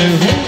to him.